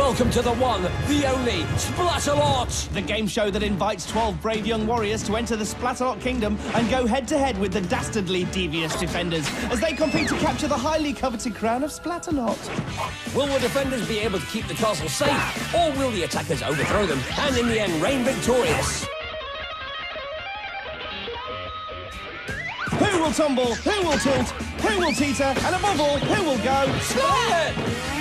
welcome to the one, the only Splatalot! The game show that invites 12 brave young warriors to enter the Splatalot Kingdom and go head to head with the dastardly devious defenders as they compete to capture the highly coveted crown of Splatalot. Will the defenders be able to keep the castle safe, or will the attackers overthrow them and in the end reign victorious? Who will tumble? Who will tilt? Who will teeter? And above all, who will go? Splat!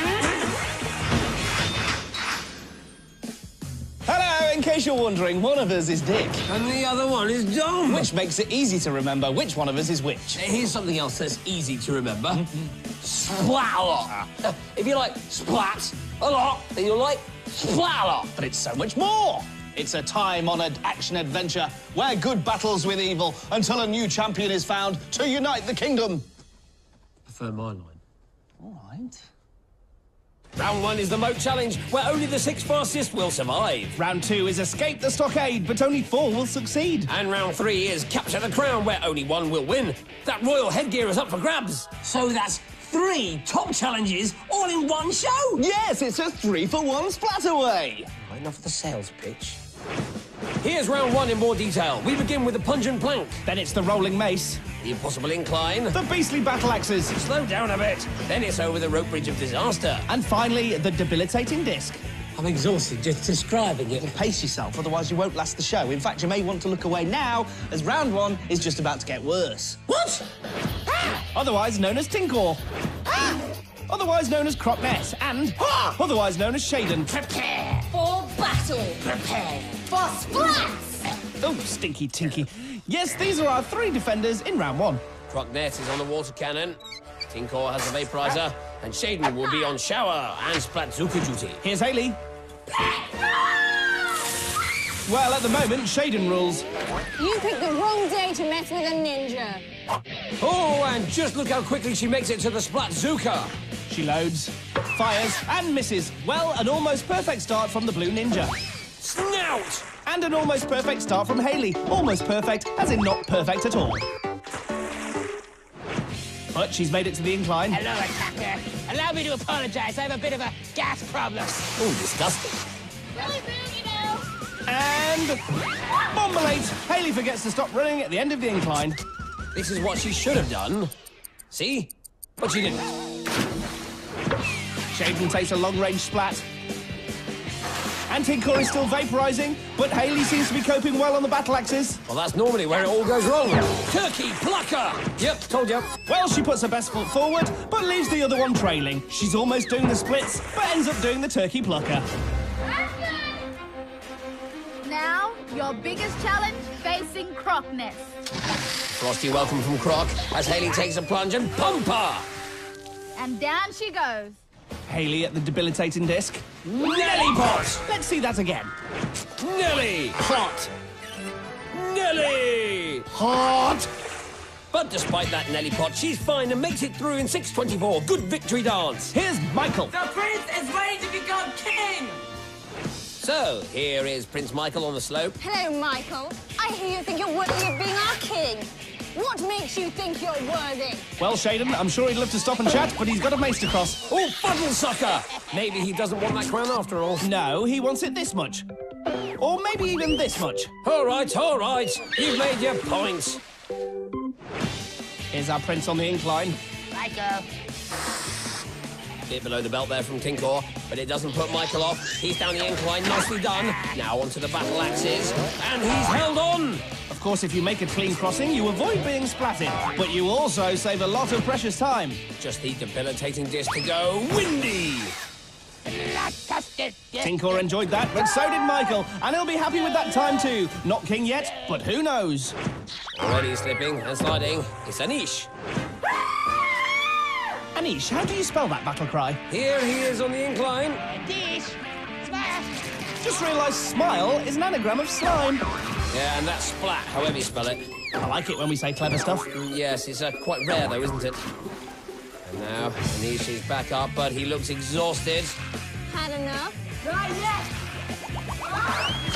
Hello, in case you're wondering, one of us is Dick, And the other one is Dom. which makes it easy to remember which one of us is which. Here's something else that's easy to remember. Splat a lot. If you like splat a lot, then you'll like splat a lot. But it's so much more. It's a time-honoured action-adventure where good battles with evil until a new champion is found to unite the kingdom. Prefer my line. All right. Round one is the moat challenge, where only the six fastest will survive. Round two is escape the stockade, but only four will succeed. And round three is capture the crown, where only one will win. That royal headgear is up for grabs. So that's three top challenges all in one show. Yes, it's a three-for-one splataway. Right, enough of the sales pitch. Here's round one in more detail. We begin with the pungent plank, Then it's the rolling mace, the impossible incline. the beastly battle axes, Slow down a bit. Then it's over the rope bridge of disaster. and finally the debilitating disc. I'm exhausted just describing it. Pace yourself, otherwise you won't last the show. In fact, you may want to look away now, as round one is just about to get worse. What? Otherwise known as Tinkor. Ah! Otherwise known as Crockness, and ah! otherwise known as Shaden. Prepare for battle. Prepare for splats. Oh, stinky tinky. Yes, these are our three defenders in round one. Crockness is on the water cannon. Tinkor has the vaporizer. And Shaden will be on shower and Splatzuka duty. Here's Haley. Well, at the moment, Shaden rules. You picked the wrong day to mess with a ninja. Oh, and just look how quickly she makes it to the Splatzuka. She loads, fires, and misses. Well, an almost perfect start from the Blue Ninja. Snout! And an almost perfect start from Haley. Almost perfect, as in not perfect at all. But she's made it to the incline. Hello, attacker. Allow me to apologize. I have a bit of a gas problem. Oh, disgusting. Really boom, you know. And Bombalate! Haley forgets to stop running at the end of the incline. This is what she should have done. See? But she didn't. Shaden takes a long-range splat. And Tinkor is still vaporizing, but Haley seems to be coping well on the battle axes. Well, that's normally where it all goes wrong. Turkey plucker! Yep, told you. Well, she puts her best foot forward, but leaves the other one trailing. She's almost doing the splits, but ends up doing the turkey plucker. Now, your biggest challenge facing Crockness. Frosty welcome from Croc as Haley takes a plunge and pumper! And down she goes. Haley at the debilitating disc. Nelly pot! Let's see that again. Nelly! Hot. Nelly! Hot. But despite that Nelly pot, she's fine and makes it through in 6.24. Good victory dance. Here's Michael. The prince is ready to become king! So, here is Prince Michael on the slope. Hello, Michael. I hear you think you're worthy of being our king. What makes you think you're worthy? Well, Shaden, I'm sure he'd love to stop and chat, but he's got a mace to cross. Oh, fuddle sucker! Maybe he doesn't want that crown after all. No, he wants it this much. Or maybe even this much. All right, all right. You've made your point. Here's our prince on the incline. Michael. Bit below the belt there from Tinkor, but it doesn't put Michael off. He's down the incline, nicely done. Now onto the battle axes, and he's held on. Of course, if you make a clean crossing, you avoid being splatted, but you also save a lot of precious time. Just the debilitating disc to go. Windy! Tinkor enjoyed that, but so did Michael, and he'll be happy with that time too. Not king yet, but who knows? Already slipping and sliding. It's Anish. Anish, how do you spell that battle cry? Here he is on the incline. Dish. Smash. Just realised smile is an anagram of slime. Yeah, and that's splat, however you spell it. I like it when we say clever stuff. Mm, Yes, it's uh, quite rare though, isn't it? And now Anish is back up, but he looks exhausted. Had enough? Right, yes.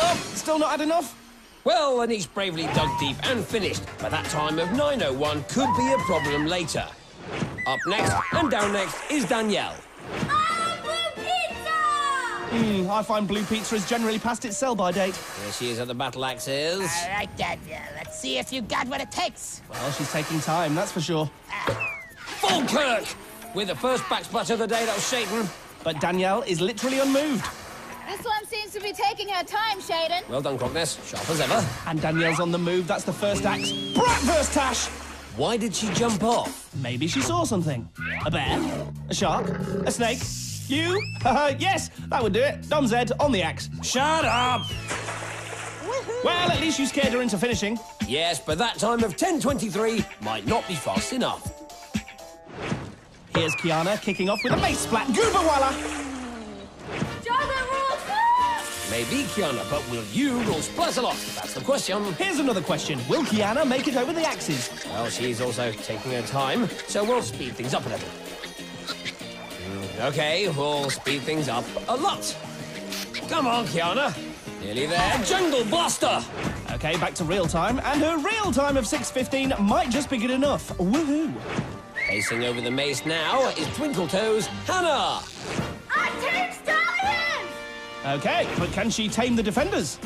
Oh, still not had enough? Well, Anish bravely dug deep and finished, but that time of 9.01 could be a problem later. Up next and down next is Danielle. Hmm, I find blue pizza has generally passed its sell-by date. Here she is at the battle axes. All right, Dad. Uh, let's see if you got what it takes. Well, she's taking time, that's for sure. Falkirk! With the first back splash of the day, that was Shaden. But Danielle is literally unmoved. This one seems to be taking her time, Shaden. Well done, Crockness. Sharp as ever. And Danielle's on the move, that's the first axe. Brat versus Tash! Why did she jump off? Maybe she saw something. A bear? A shark? A snake? You? Haha, yes, that would do it. Dom Zed on the axe. Shut up! Well, at least you scared her into finishing. Yes, but that time of 10.23 might not be fast enough. Here's Kiana kicking off with a mace splat. Goobawalla! Maybe Kiana, but will you rule Splatalot? That's the question. Here's another question. Will Kiana make it over the axes? Well, she's also taking her time, so we'll speed things up a little. Mm, Okay, we'll speed things up a lot. Come on, Kiana. Nearly there. Jungle Blaster! Okay, back to real time, and her real time of 6.15 might just be good enough. Woohoo! Pacing over the mace now is Twinkle Toes Hannah. I take Stallion! Okay, but can she tame the defenders?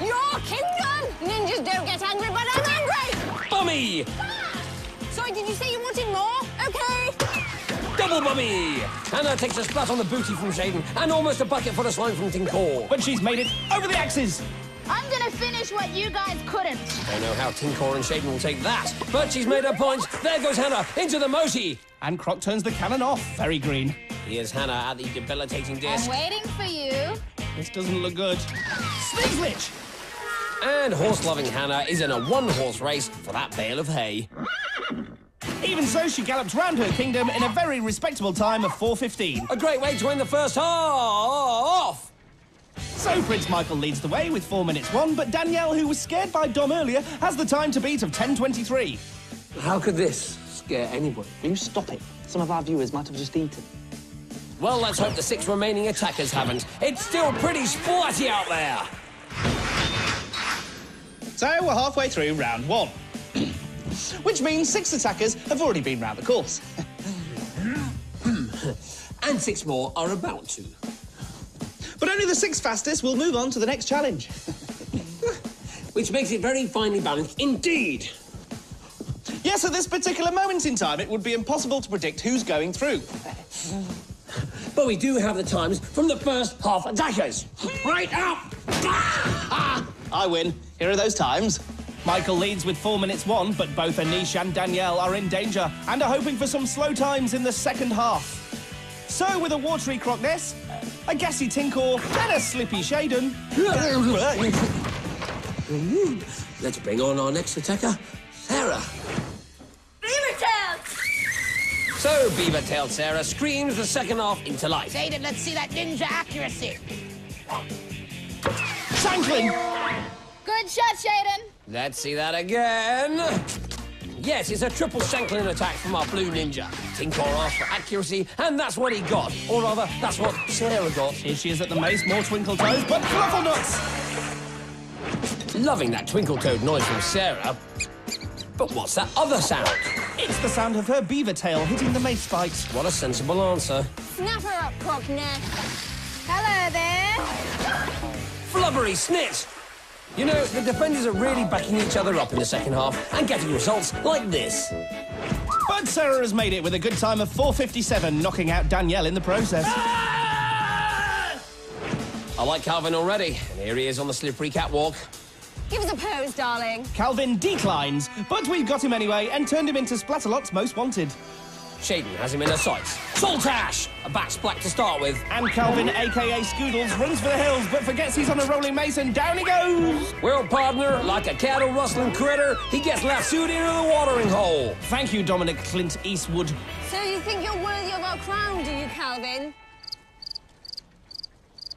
Your kingdom! Ninjas don't get angry, but I'm angry! Bummy! Ah! Sorry, did you say you wanted more? Okay. Double Bummy! Hannah takes a splat on the booty from Shaden and almost a bucket full of slime from Tinkor. But she's made it over the axes! I'm gonna finish what you guys couldn't. Don't know how Tinkor and Shaden will take that, but she's made her point. There goes Hannah into the Moshi. And Croc turns the cannon off. Very green. Here's Hannah at the debilitating I'm waiting for you. This doesn't look good. Sneak glitch! And horse-loving Hannah is in a one-horse race for that bale of hay. Even so, she gallops round her kingdom in a very respectable time of 4.15. A great way to end the first half. So Prince Michael leads the way with 4 minutes 1, but Danielle, who was scared by Dom earlier, has the time to beat of 10.23. How could this scare anybody? Will you stop it? Some of our viewers might have just eaten. Well, let's hope the six remaining attackers haven't. It's still pretty sporty out there. So we're halfway through round one. Which means six attackers have already been round the course. And six more are about to. But only the six fastest will move on to the next challenge. Which makes it very finely balanced indeed. Yes, at this particular moment in time, it would be impossible to predict who's going through. But we do have the times from the first half attackers. Right up! Ah! I win. Here are those times. Michael leads with 4 minutes 1, but both Anish and Danielle are in danger and are hoping for some slow times in the second half. So, with a watery Crockness, a gassy Tinkor, and a slippy Shaden. Let's bring on our next attacker, Sarah. So, beaver-tailed Sarah screams the second half into life. Shaden, let's see that ninja accuracy. Shanklin! Good shot, Shaden. Let's see that again. Yes, it's a triple Shanklin attack from our blue ninja. Tinkor asked for accuracy, and that's what he got. Or rather, that's what Sarah got. Here she is at the mace, more twinkle toes, but fluffle nuts! Loving that twinkle toad noise from Sarah. But what's that other sound? It's the sound of her beaver tail hitting the mace spikes. What a sensible answer. Snap her up, Crockness. Hello there. Flubbery snit! You know, the defenders are really backing each other up in the second half and getting results like this. But Sarah has made it with a good time of 4.57, knocking out Danielle in the process. Ah! I like Calvin already, and here he is on the slippery catwalk. Give us a pose, darling. Calvin declines, but we've got him anyway and turned him into Splatalot's most wanted. Shaden has him in her sights. Saltash! A back splat to start with. And Calvin, aka Scoodles, runs for the hills but forgets he's on a rolling mace and down he goes! Well, partner, like a cattle rustling critter, he gets lassoed into the watering hole. Thank you, Dominic Clint Eastwood. So you think you're worthy of our crown, do you, Calvin?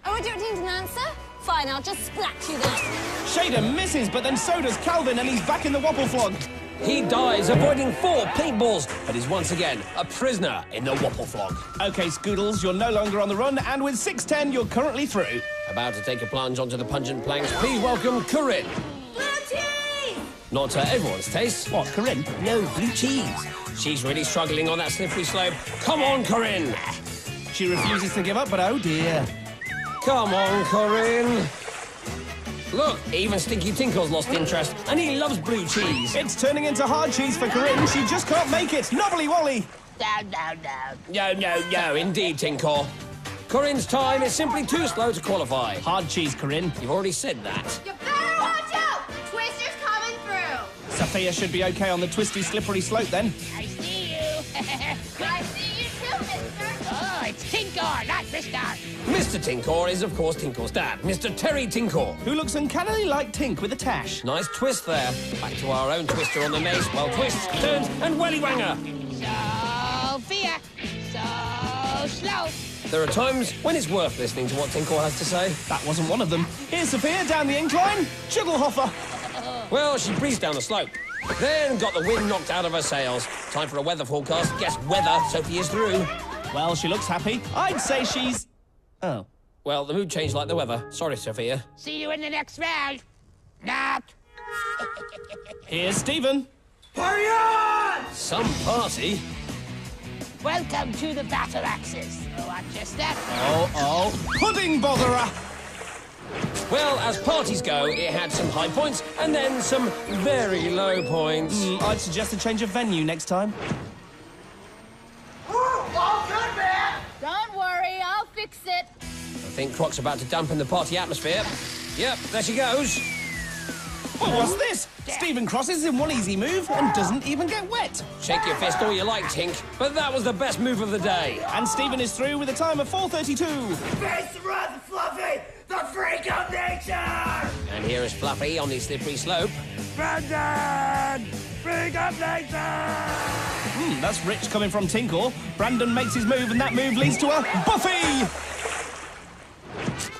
Oh, I don't need an answer? Fine, I'll just splat you then. Shaden misses, but then so does Calvin, and he's back in the wobble flog. He dies avoiding four paintballs, but is once again a prisoner in the Whopple Flog. Okay, Scoodles, you're no longer on the run, and with 610, you're currently through. About to take a plunge onto the pungent planks, please welcome Corinne. Not to everyone's taste. What, Corinne? No, blue cheese. She's really struggling on that slippery slope. Come on, Corinne. She refuses to give up, but oh dear. Come on, Corinne. Look, even Stinky Tinkle's lost interest, and he loves blue cheese. It's turning into hard cheese for Corinne. She just can't make it. Knobbly Wally. Down, down, down. No, no, no, indeed, Tinkle. Corinne's time is simply too slow to qualify. Hard cheese, Corinne. You've already said that. You better watch out! The Twister's coming through! Sofia should be okay on the twisty, slippery slope then. I see you. I Tinkor, Mister. Mr. Tinkor is, of course, Tinkor's dad, Mr. Terry Tinkor. Who looks uncannily like Tink with a tash. Nice twist there. Back to our own twister on the mace. Well, twists, turns, and wellywanger. Sofia, so slow. There are times when it's worth listening to what Tinkor has to say. That wasn't one of them. Here's Sofia down the incline. Chuddlehoffer. Well, she breezed down the slope. Then got the wind knocked out of her sails. Time for a weather forecast. Guess weather. Sophie is through. Well, she looks happy. I'd say she's. Oh. Well, the mood changed like the weather. Sorry, Sofia. See you in the next round. Not. Here's Steven. Hurry on! Some party. Welcome to the battle axis. Watch your step. Oh, oh. Pudding botherer. Well, as parties go, it had some high points and then some very low points. Mm, I'd suggest a change of venue next time. Don't worry, I'll fix it. I think Croc's about to dampen the party atmosphere. Yep, there she goes. What was this? Steven crosses in one easy move and doesn't even get wet. Shake your fist all you like, Tink, but that was the best move of the day. And Steven is through with a time of 4.32. Face the rather fluffy, the freak of nature! And here is Fluffy on the slippery slope. Brandon! Freak of nature! Hmm, that's rich coming from Tinkle. Brandon makes his move and that move leads to a Buffy!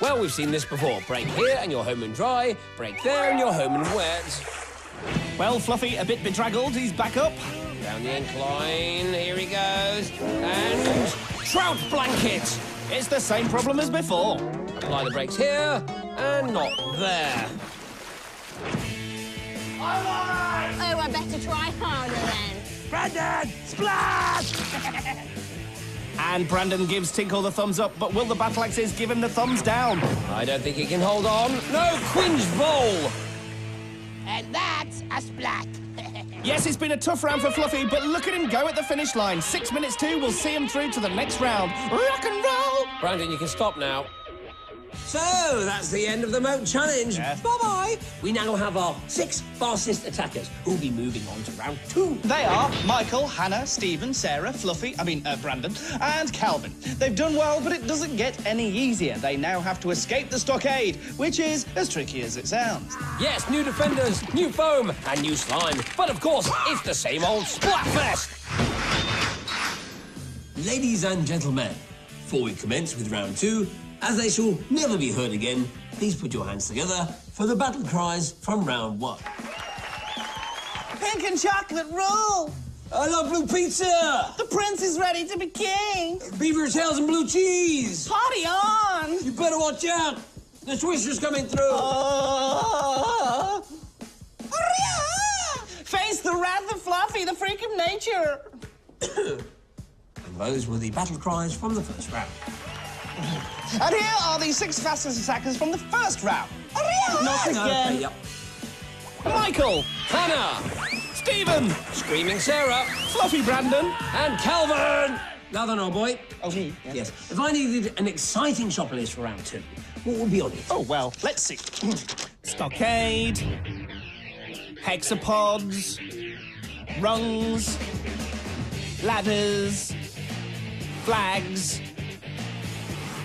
Well, we've seen this before. Break here and you're home and dry. Break there and you're home and wet. Well, Fluffy, a bit bedraggled, he's back up. Down the incline, here he goes. And trout blanket. It's the same problem as before. Apply the brakes here and not there. I'm alright! Oh, I better try harder then. Brandon! Splash! And Brandon gives Tinkle the thumbs up, but will the battle axes give him the thumbs down? I don't think he can hold on. No, Quinge Bowl. And that's a splat. Yes, it's been a tough round for Fluffy, but look at him go at the finish line. Six minutes two will see him through to the next round. Rock and roll! Brandon, you can stop now. So, that's the end of the Moat Challenge. Yes. Bye-bye. We now have our six fastest attackers who'll be moving on to round two. They are Michael, Hannah, Steven, Sarah, Fluffy, I mean, uh, Brandon, and Calvin. They've done well, but it doesn't get any easier. They now have to escape the stockade, which is as tricky as it sounds. Yes, new defenders, new foam, and new slime. But of course, it's the same old Splatfest. Ladies and gentlemen, before we commence with round two, as they shall never be heard again, please put your hands together for the battle cries from round one. Pink and chocolate rule! I love blue pizza! The prince is ready to be king! Beaver tails and blue cheese! Party on! You better watch out! The twister's coming through! Uh, Face the wrath of Fluffy, the freak of nature! And those were the battle cries from the first round. And here are the six fastest attackers from the first round. Not again! yep. Michael, Hannah, Steven, Screaming Sarah, Fluffy Brandon, and Calvin. Now then, old boy. Oh, me? Yes. If I needed an exciting shopping list for round two, what would be on it? Oh, well, let's see. Stockade, Hexapods, Rungs, Ladders, Flags,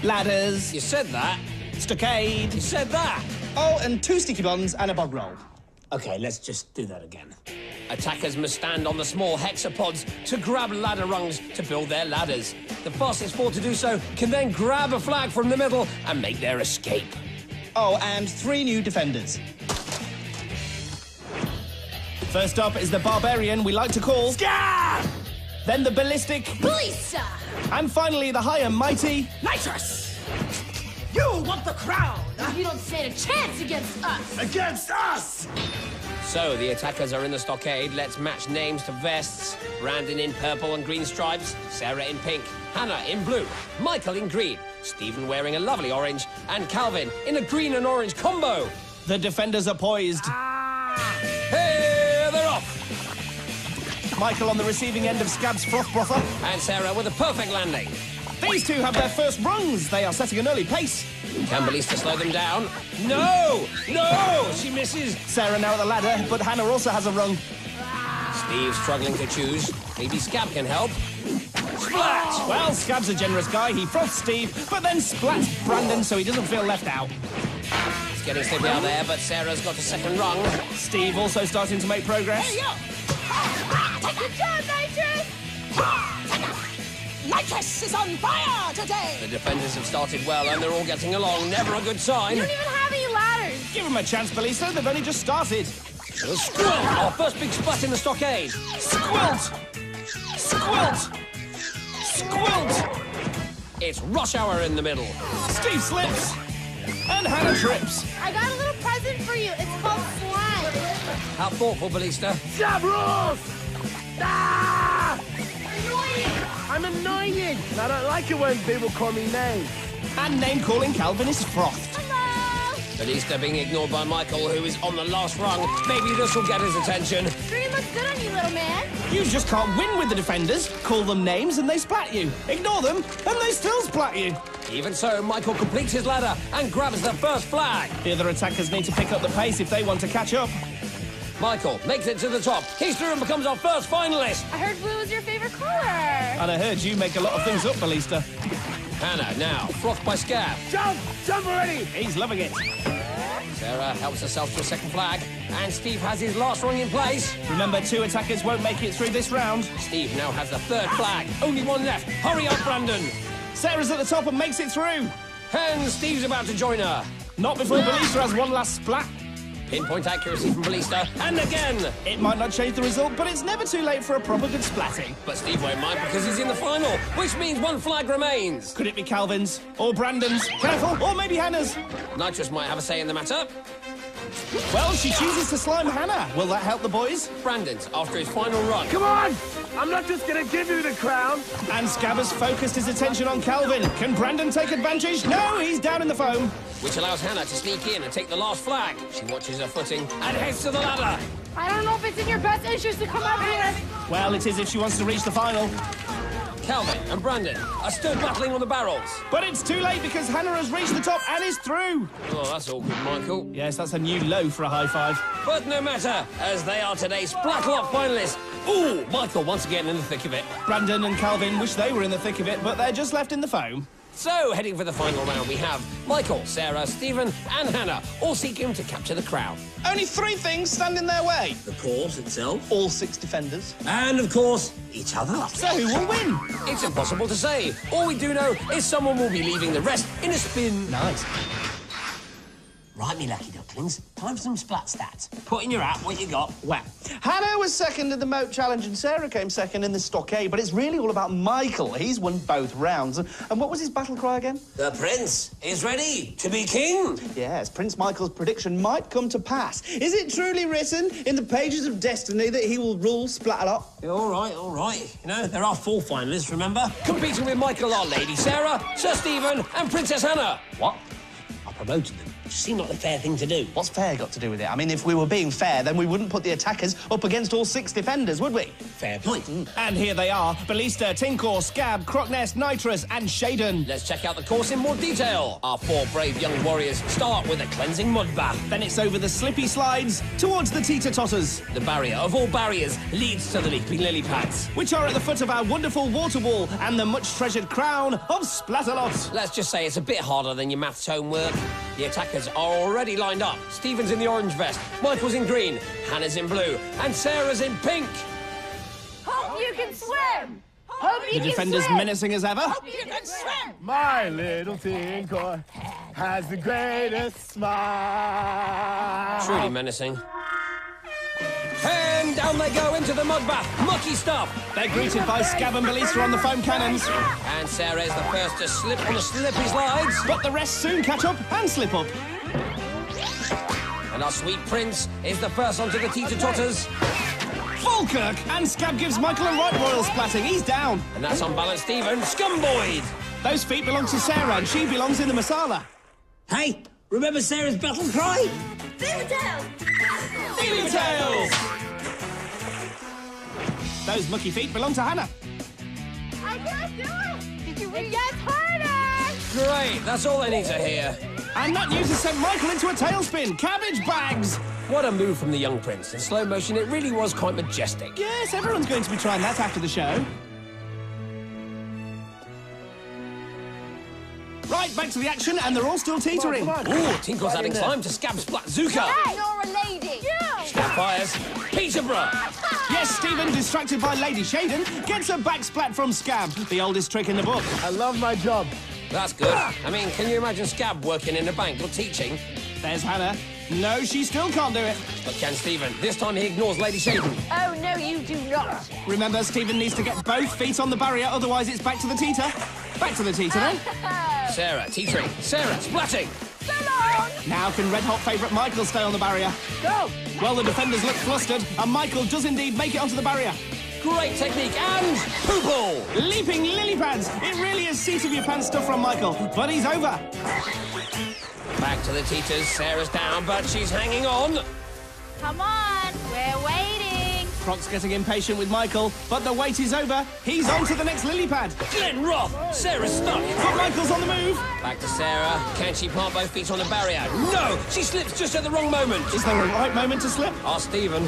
Ladders, You said that. Stockade. You said that. Oh, and two sticky buns and a bog roll. Okay, let's just do that again. Attackers must stand on the small hexapods to grab ladder rungs to build their ladders. The fastest four to do so can then grab a flag from the middle and make their escape. Oh, and three new defenders. First up is the barbarian we like to call Scar! Then the ballistic, Lisa! and finally the high and mighty. Nitrous! You want the crown You don't stand a chance against us! against us! So the attackers are in the stockade. Let's match names to vests. Brandon in purple and green stripes, Sarah in pink, Hannah in blue, Michael in green, Steven wearing a lovely orange, and Calvin in a green and orange combo. The defenders are poised. Hey, they're off! Michael on the receiving end of Scab's froth brother. And Sarah with a perfect landing. These two have their first rungs. They are setting an early pace. Can Ballista slow them down? No! No! She misses. Sarah now at the ladder, but Hannah also has a rung. Steve struggling to choose. Maybe Scab can help. Splat! Well, Scab's a generous guy. He froths Steve, but then splats Brandon so he doesn't feel left out. It's getting slippery out there, but Sarah's got a second rung. Steve also starting to make progress. Good job, Nitrous! Nitrous is on fire today! The defenders have started well and they're all getting along. Never a good sign. You don't even have any ladders! Give them a chance, Ballista. They've only just started. Squilt! Our first big splat in the stockade. Squilt! Squilt! Squilt! It's rush hour in the middle. Steve slips. And Hannah trips. I got a little present for you. It's called slime. How thoughtful, Ballista. Jab rules! Ah! I'm annoying, and I don't like it when people call me names. And name calling Calvin is frothed. Hello! At least they're being ignored by Michael, who is on the last rung. Maybe this will get his attention. Green looks good on you, little man. You just can't win with the defenders. Call them names and they splat you. Ignore them and they still splat you. Even so, Michael completes his ladder and grabs the first flag. The other attackers need to pick up the pace if they want to catch up. Michael makes it to the top. He's through and becomes our first finalist. I heard blue was your favorite color. And I heard you make a lot of things up, Ballista. Hannah now, frothed by Scab. Jump! Jump already! He's loving it. Sarah helps herself to a second flag. And Steve has his last rung in place. Remember, two attackers won't make it through this round. Steve now has the third flag. Only one left. Hurry up, Brandon. Sarah's at the top and makes it through. And Steve's about to join her. Not before Ballista has one last splat. Pinpoint accuracy from Ballista. And again. It might not change the result, but it's never too late for a proper good splatting. But Steve won't mind because he's in the final, which means one flag remains. Could it be Calvin's? Or Brandon's? Careful! Or maybe Hannah's? Nitrous might have a say in the matter. Well, she chooses to slime Hannah. Will that help the boys? Brandon's after his final run. Come on! I'm not just gonna give you the crown. And Scabbers focused his attention on Calvin. Can Brandon take advantage? No, he's down in the foam. Which allows Hannah to sneak in and take the last flag. She watches her footing and heads to the ladder. I don't know if it's in your best interest to come up here. Well, it is if she wants to reach the final. Calvin and Brandon are still battling on the barrels. But it's too late because Hannah has reached the top and is through. Oh, that's awkward, Michael. Yes, that's a new low for a high five. But no matter, as they are today's Splatalot finalists. Ooh, Michael once again in the thick of it. Brandon and Calvin wish they were in the thick of it, but they're just left in the foam. So, heading for the final round, we have Michael, Sarah, Steven, and Hannah, all seeking to capture the crown. Only three things stand in their way. The course itself. All six defenders. And, of course, each other. So who will win? It's impossible to say. All we do know is someone will be leaving the rest in a spin. Nice. Right, me lucky ducklings. Time for some splat stats. Put in your hat what you got. Well, Hannah was second in the moat challenge and Sarah came second in the stockade, but it's really all about Michael. He's won both rounds. And what was his battle cry again? The prince is ready to be king. Yes, Prince Michael's prediction might come to pass. Is it truly written in the pages of destiny that he will rule Splatalot? All right, all right. You know, there are four finalists, remember? Competing with Michael are Lady Sarah, Sir Steven, and Princess Hannah. What? I promoted them. Just seemed like the fair thing to do. What's fair got to do with it? I mean, if we were being fair, then we wouldn't put the attackers up against all six defenders, would we? Fair point. Hmm. And here they are Ballista, Tinkor, Scab, Crockness, Nitrous, and Shaden. Let's check out the course in more detail. Our four brave young warriors start with a cleansing mud bath. Then it's over the slippy slides towards the teeter totters, The barrier of all barriers leads to the leaping lily pads. which are at the foot of our wonderful water wall and the much treasured crown of Splatalot. Let's just say it's a bit harder than your maths homework. The attackers are already lined up. Steven's in the orange vest, Michael's in green, Hannah's in blue, and Sarah's in pink. Hope you can swim. Hope you The can defenders swim. menacing as ever. Hope you can swim. My little Tinkor has the greatest smile. Truly menacing. And down they go into the mud bath. Mucky stuff. They're greeted by Scab and Ballista on the foam cannons, And Sarah is the first to slip on the slippery slides. but the rest soon catch up and slip up. And our sweet prince is the first onto the teeter totters. Falkirk! And Scab gives Michael a right royal splatting. He's down. And that's unbalanced Steven. Scumboid! Those feet belong to Sarah, and she belongs in the masala. Hey, remember Sarah's battle cry? Feeling tails! Those mucky feet belong to Hannah. I can't do it! Did you It gets harder! Great, that's all they need to hear. And that news has sent Michael into a tailspin. Cabbage bags! What a move from the young prince. In slow motion, it really was quite majestic. Yes, everyone's going to be trying that after the show. Right, back to the action, and they're all still teetering. Come on, come on. Ooh, Tinkle's adding time to Scab Splatzuka. You're a lady. Scab fires. Peterborough. Yes, Steven, distracted by Lady Shaden, gets a back splat from Scab, the oldest trick in the book. I love my job. That's good. I mean, can you imagine Scab working in a bank or teaching? There's Hannah. No, she still can't do it. But can Steven? This time he ignores Lady Shaden. Oh, no, you do not. Remember, Steven needs to get both feet on the barrier, otherwise it's back to the teeter. Back to the teeter, then. Eh? Sarah, teetering. Sarah, splatting. Now can red hot favourite Michael stay on the barrier? Go! Well, the defenders look flustered, and Michael does indeed make it onto the barrier. Great technique and poople. Leaping lily pads! It really is seat of your pants stuff from Michael, but he's over. Back to the teeters. Sarah's down, but she's hanging on. Come on, we're waiting. Croc's getting impatient with Michael, but the wait is over. He's on to the next lily pad. Glen Roth. Sarah's stuck. But Michael's on the move. Back to Sarah. Can she plant both feet on the barrier? No! She slips just at the wrong moment. Is there a right moment to slip? Ask Steven.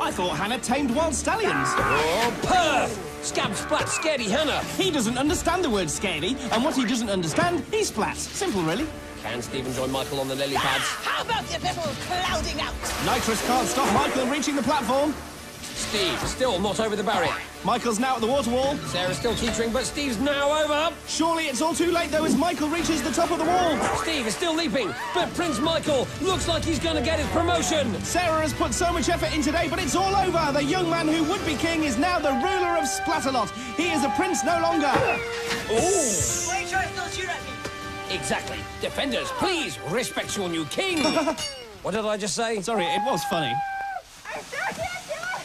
I thought Hannah tamed wild stallions. Oh, Perth! Scab splat scaredy Hannah. He doesn't understand the word scaredy, and what he doesn't understand, he splats. Simple, really. Can Steven join Michael on the lily pads? How about your little clouding out? Nitrous can't stop Michael reaching the platform. Steve is still not over the barrier. Michael's now at the water wall. Sarah's still teetering, but Steve's now over. Surely it's all too late, though, as Michael reaches the top of the wall. Steve is still leaping, but Prince Michael looks like he's going to get his promotion. Sarah has put so much effort in today, but it's all over. The young man who would be king is now the ruler of Splatalot. He is a prince no longer. Ooh. Why try to shoot at me? Exactly. Defenders, please respect your new king. what did I just say? Sorry, it was funny.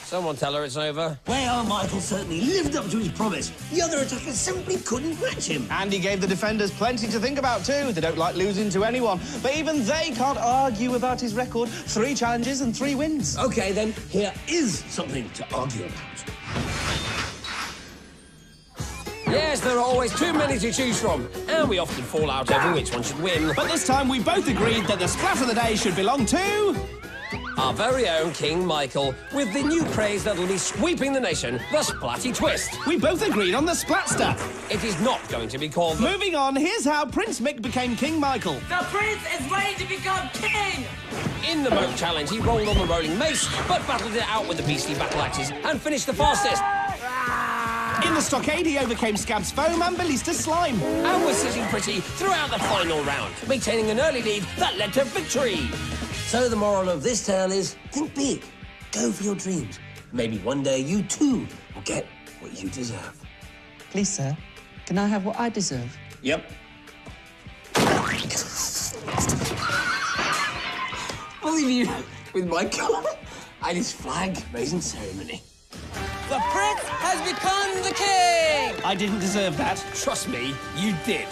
Someone tell her it's over. Well, Michael certainly lived up to his promise. The other attackers simply couldn't match him. And he gave the defenders plenty to think about too. They don't like losing to anyone. But even they can't argue about his record. Three challenges and three wins. Okay, then, here is something to argue about. Yes, there are always too many to choose from, and we often fall out over which one should win. But this time we both agreed that the splat of the day should belong to. Our very own King Michael, with the new craze that'll be sweeping the nation, the Splatty Twist. We both agreed on the Splatster. It is not going to be called the... Moving on, here's how Prince Mick became King Michael. The prince is ready to become king! In the Moat Challenge, he rolled on the rolling mace, but battled it out with the beastly battle axes and finished the fastest. Ah! In the stockade, he overcame Scab's foam and Ballista's slime. And was sitting pretty throughout the final round, maintaining an early lead that led to victory. So the moral of this tale is think big, go for your dreams. Maybe one day you too will get what you deserve. Please, sir, can I have what I deserve? Yep. I'll leave you with Michael and his flag raising ceremony. The prince has become the king! I didn't deserve that. Trust me, you did.